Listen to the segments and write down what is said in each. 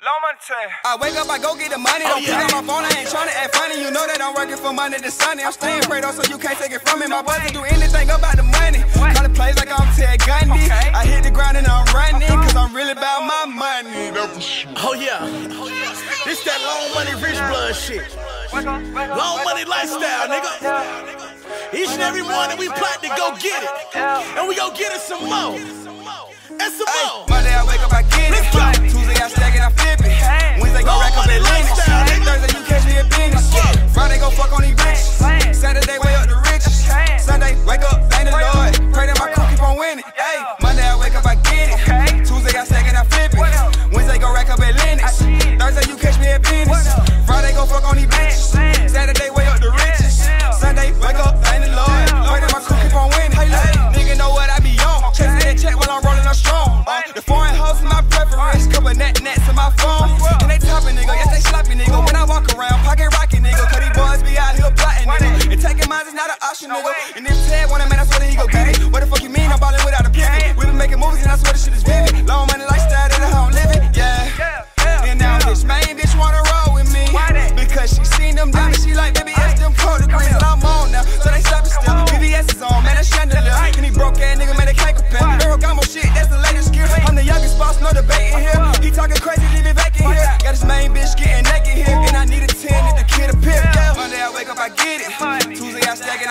I wake up, I go get the money. Don't pick up my phone, I ain't tryna act funny. You know that I'm working for Monday to Sunday. I'm staying prayed on so you can't take it from me. My boys can do anything about the money. Call it plays like I'm Ted Gundy. I hit the ground and I'm running, cause I'm really about my money. Oh yeah. oh This that long money, rich blood shit. Long money lifestyle, nigga. Each and every morning we plot to go get it. And we go get it some more. And some Ay, more. Monday I wake up, go rack up at Thursday you catch me at business. Friday go fuck on these bitches. Saturday way up the riches. Sunday wake up, thank the Lord. That my crew keep on winning. Hey, nigga know what I be on. Chasing that check while I'm rolling up strong. Uh, the foreign hoes is my preference. Couple net nets in my phone. And they topping nigga, yes they slapping nigga. When I walk around, pocket rocking nigga. Cause these boys be out here plotting nigga. And taking mines is not an option nigga. And if Ted want a man, I swear that he go get it. What the fuck you mean? Like, it's them cold degrees. And I'm on now, so they slapping still. BBS is on, man, that's chandelier. And he broke ass nigga, man, they can't compare. Ferragamo shit, that's the latest gear. I'm the youngest boss, no debating here. He talking crazy, leave it vacant here. Got his main bitch getting naked here. And I need a 10 and the kid a pimp. Yeah. Monday I wake up, I get it.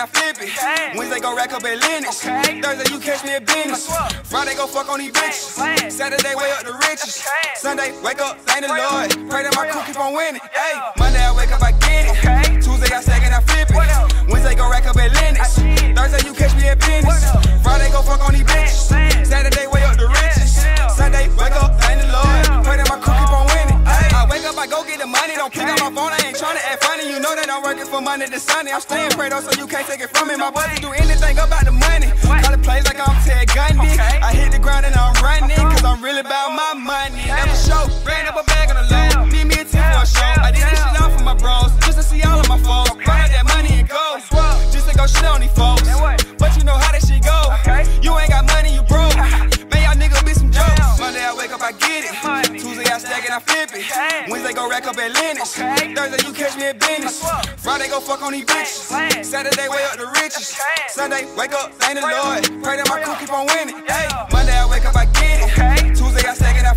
I stack and I flip it. Wednesday go rack up at Lenox. Thursday you catch me at business. Friday go fuck on these bitches. Saturday way up the riches. Sunday wake up, thank the Lord. Pray that my crew keep on winning. Hey, Monday I wake up, I get it. Tuesday I stack and I flip it. Wednesday go rack up at Lenox. Thursday know that I'm working for money to Sunday. I'm staying prayed so you can't take it from me. My can do anything about the money. Call it plays like I'm I flip it. Wednesday go rack up at Lenox. Thursday you catch me at business. Friday go fuck on these bitches. Saturday way up the riches. Sunday wake up, thank the Lord. Pray that my crew keep on winning. Hey, Monday I wake up, I get it. Okay. Tuesday I stack and I